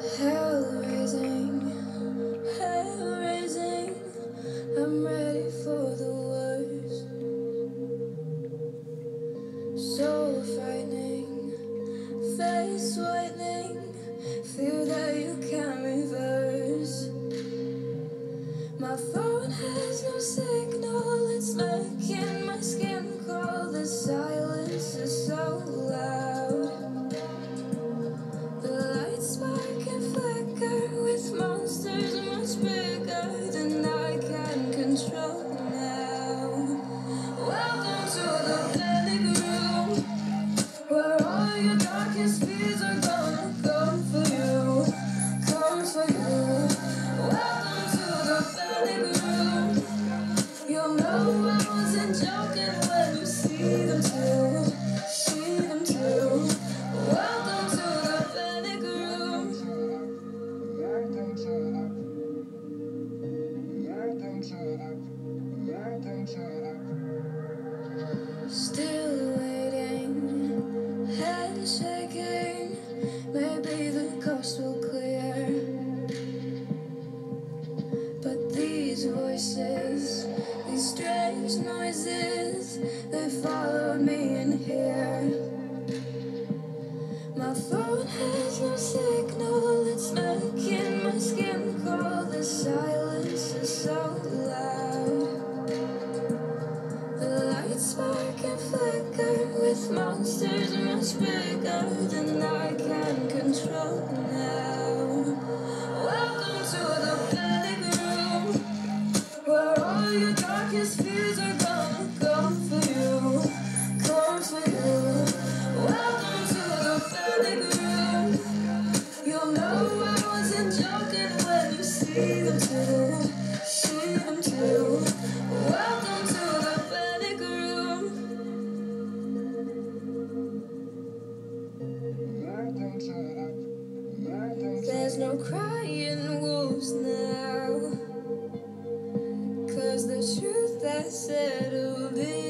Hell raising, raising. I'm ready for the worst. So frightening, face whitening. Feel that you can't reverse. My phone has no signal. Still waiting, hands shaking. Maybe the coast will clear. But these voices, these strange noises, they follow me in here. with monsters much bigger than I can control now. crying wolves now. Cause the truth that settled in.